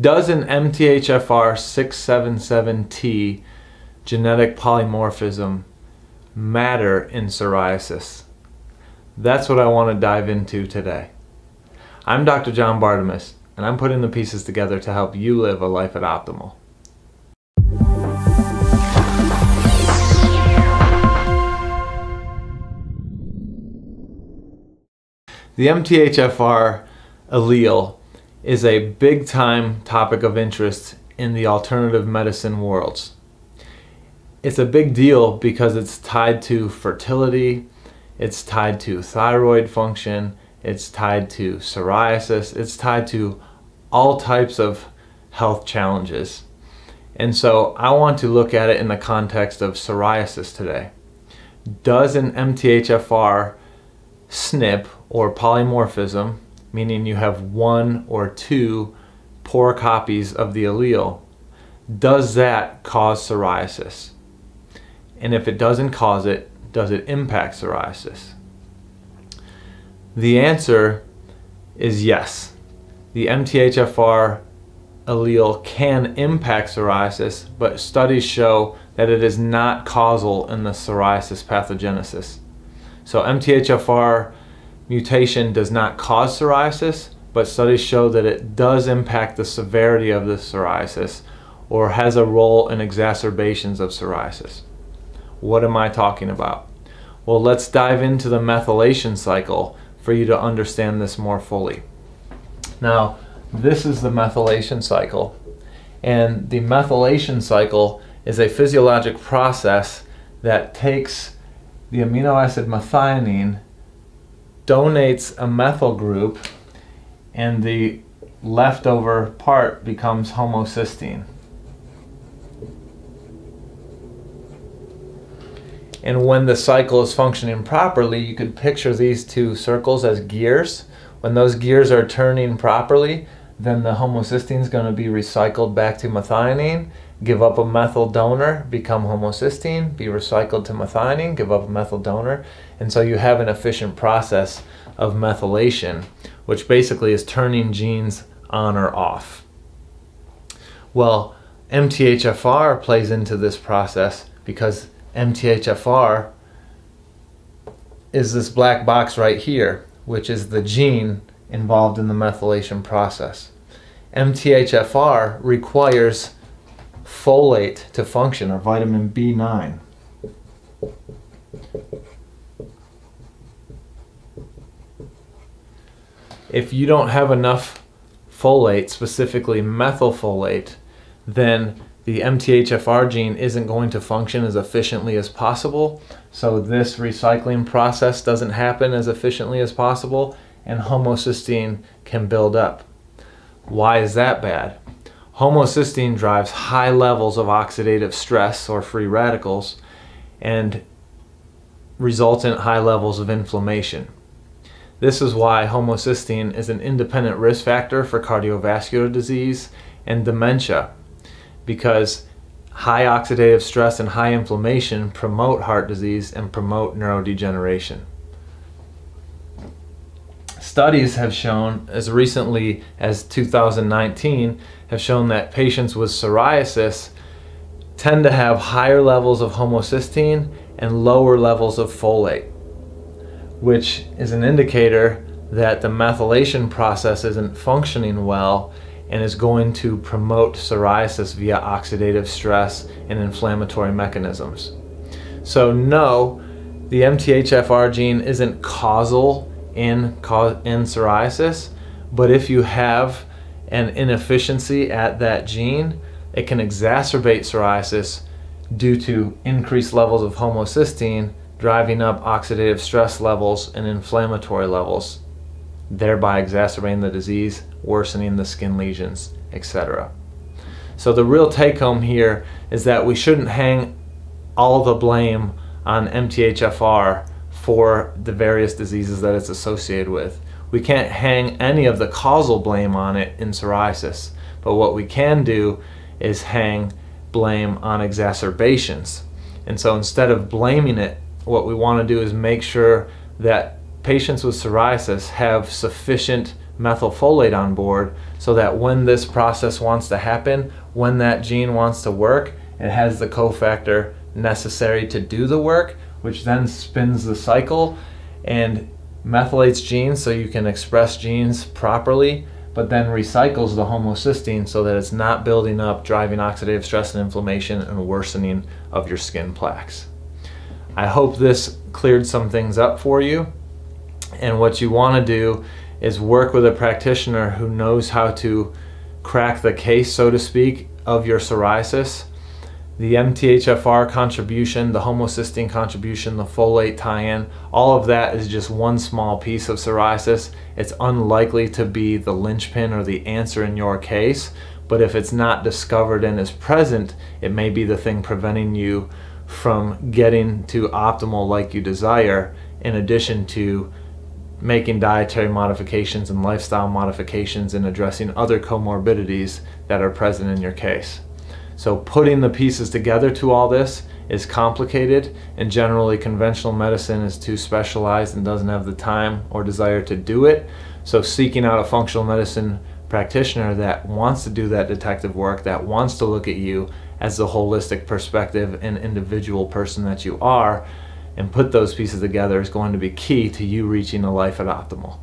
Does an MTHFR 677T genetic polymorphism matter in psoriasis? That's what I want to dive into today. I'm Dr. John Bartemus, and I'm putting the pieces together to help you live a life at optimal. The MTHFR allele is a big time topic of interest in the alternative medicine worlds. It's a big deal because it's tied to fertility, it's tied to thyroid function, it's tied to psoriasis, it's tied to all types of health challenges. And so I want to look at it in the context of psoriasis today. Does an MTHFR SNP or polymorphism, meaning you have one or two poor copies of the allele, does that cause psoriasis? And if it doesn't cause it, does it impact psoriasis? The answer is yes. The MTHFR allele can impact psoriasis, but studies show that it is not causal in the psoriasis pathogenesis. So MTHFR mutation does not cause psoriasis, but studies show that it does impact the severity of the psoriasis or has a role in exacerbations of psoriasis. What am I talking about? Well, let's dive into the methylation cycle for you to understand this more fully. Now, this is the methylation cycle, and the methylation cycle is a physiologic process that takes the amino acid methionine, donates a methyl group, and the leftover part becomes homocysteine. And when the cycle is functioning properly, you could picture these two circles as gears. When those gears are turning properly, then the homocysteine is going to be recycled back to methionine, give up a methyl donor, become homocysteine, be recycled to methionine, give up a methyl donor. And so you have an efficient process of methylation, which basically is turning genes on or off. Well, MTHFR plays into this process because MTHFR is this black box right here, which is the gene involved in the methylation process. MTHFR requires folate to function, or vitamin B9. If you don't have enough folate, specifically methylfolate, then the MTHFR gene isn't going to function as efficiently as possible. So this recycling process doesn't happen as efficiently as possible and homocysteine can build up. Why is that bad? Homocysteine drives high levels of oxidative stress or free radicals and resultant high levels of inflammation. This is why homocysteine is an independent risk factor for cardiovascular disease and dementia because high oxidative stress and high inflammation promote heart disease and promote neurodegeneration. Studies have shown, as recently as 2019, have shown that patients with psoriasis tend to have higher levels of homocysteine and lower levels of folate, which is an indicator that the methylation process isn't functioning well and is going to promote psoriasis via oxidative stress and inflammatory mechanisms. So no, the MTHFR gene isn't causal in, in psoriasis, but if you have an inefficiency at that gene, it can exacerbate psoriasis due to increased levels of homocysteine driving up oxidative stress levels and inflammatory levels thereby exacerbating the disease, worsening the skin lesions, etc. So the real take home here is that we shouldn't hang all the blame on MTHFR for the various diseases that it's associated with. We can't hang any of the causal blame on it in psoriasis, but what we can do is hang blame on exacerbations. And so instead of blaming it, what we want to do is make sure that patients with psoriasis have sufficient methylfolate on board so that when this process wants to happen, when that gene wants to work, it has the cofactor necessary to do the work, which then spins the cycle and methylates genes so you can express genes properly, but then recycles the homocysteine so that it's not building up, driving oxidative stress and inflammation and worsening of your skin plaques. I hope this cleared some things up for you. And what you want to do is work with a practitioner who knows how to crack the case, so to speak, of your psoriasis. The MTHFR contribution, the homocysteine contribution, the folate tie-in, all of that is just one small piece of psoriasis. It's unlikely to be the linchpin or the answer in your case, but if it's not discovered and is present, it may be the thing preventing you from getting to optimal like you desire in addition to making dietary modifications and lifestyle modifications and addressing other comorbidities that are present in your case. So putting the pieces together to all this is complicated and generally conventional medicine is too specialized and doesn't have the time or desire to do it. So seeking out a functional medicine practitioner that wants to do that detective work, that wants to look at you as the holistic perspective and individual person that you are, and put those pieces together is going to be key to you reaching a life at optimal.